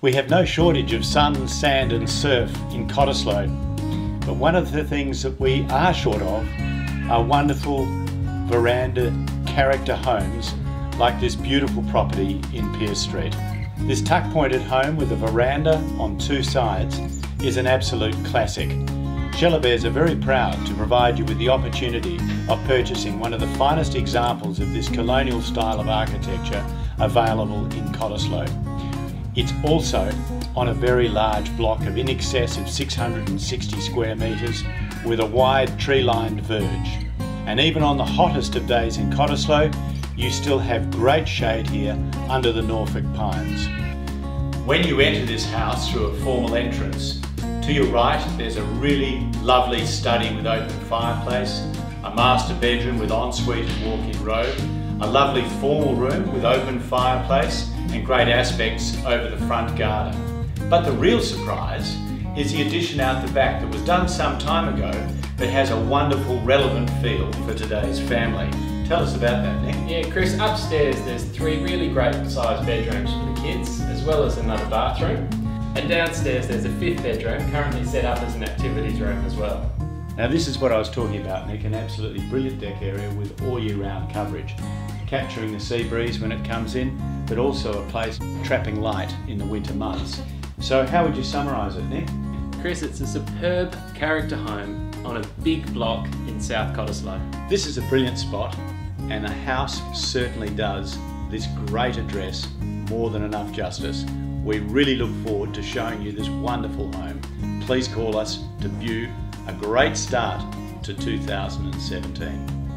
We have no shortage of sun, sand, and surf in Cottesloe, but one of the things that we are short of are wonderful veranda character homes like this beautiful property in Pearce Street. This tuck pointed home with a veranda on two sides is an absolute classic. Bears are very proud to provide you with the opportunity of purchasing one of the finest examples of this colonial style of architecture available in Cottesloe. It's also on a very large block of in excess of 660 square metres with a wide tree-lined verge. And even on the hottest of days in Cottesloe, you still have great shade here under the Norfolk pines. When you enter this house through a formal entrance, to your right there's a really lovely study with open fireplace, a master bedroom with ensuite and walk-in robe, a lovely formal room with open fireplace and great aspects over the front garden. But the real surprise is the addition out the back that was done some time ago but has a wonderful relevant feel for today's family. Tell us about that, Nick. Yeah, Chris, upstairs there's three really great sized bedrooms for the kids, as well as another bathroom. And downstairs there's a fifth bedroom, currently set up as an activities room as well. Now this is what I was talking about, Nick, an absolutely brilliant deck area with all year round coverage, capturing the sea breeze when it comes in, but also a place trapping light in the winter months. So how would you summarise it, Nick? Chris, it's a superb character home on a big block in South Cottesloe. This is a brilliant spot and the house certainly does this great address more than enough justice. We really look forward to showing you this wonderful home. Please call us to view a great start to 2017.